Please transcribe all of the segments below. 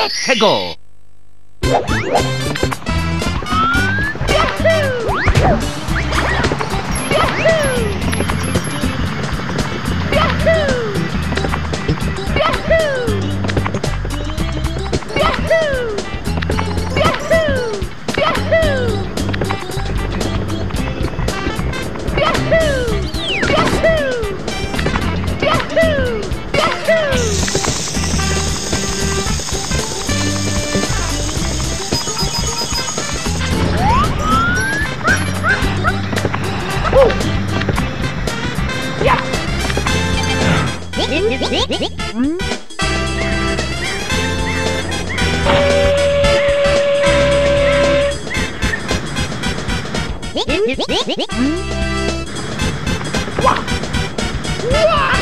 Let's go! Yahoo! Yahoo! Yahoo! Wow! Wow!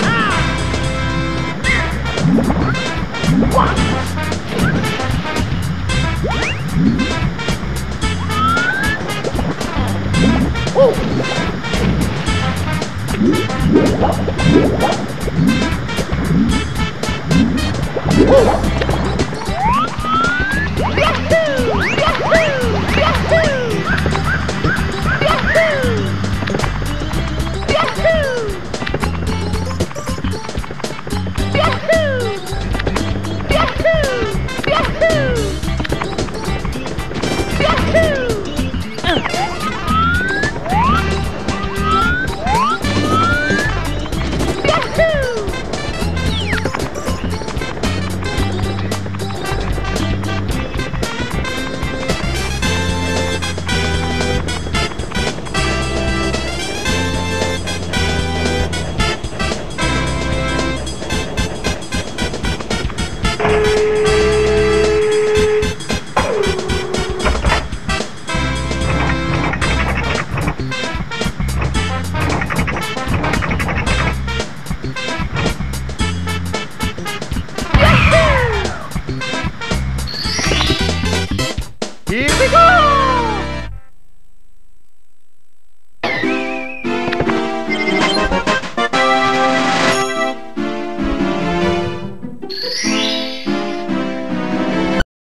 Here we go!